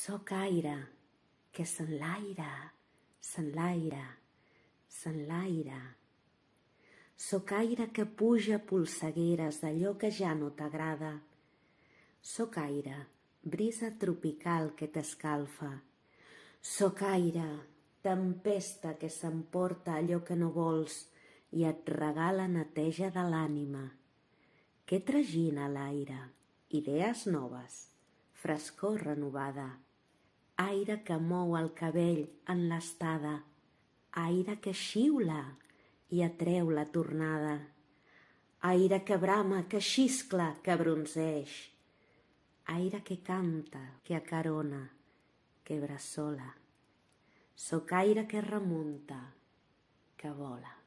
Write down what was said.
Soc aire que s'enlaira, s'enlaira, s'enlaira. Soc aire que puja polsegueres d'allò que ja no t'agrada. Soc aire, brisa tropical que t'escalfa. Soc aire, tempesta que s'emporta allò que no vols i et regala neteja de l'ànima. Què tragina l'aire? Idees noves, frescor renovada, aire que mou el cabell en l'estada, aire que xiula i atreu la tornada, aire que brama, que xiscla, que bronzeix, aire que canta, que acarona, que bressola. Soc aire que remunta, que vola.